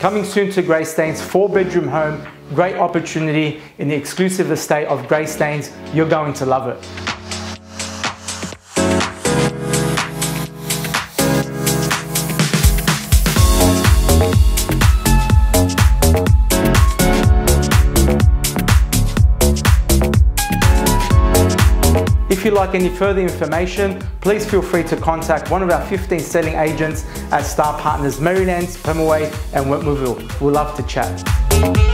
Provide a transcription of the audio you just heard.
Coming soon to Greystanes, four bedroom home, great opportunity in the exclusive estate of Greystanes. You're going to love it. If you'd like any further information, please feel free to contact one of our 15 selling agents at Starr Partners Merrylands, Pemulwuy and Wentworthville. We'd love to chat.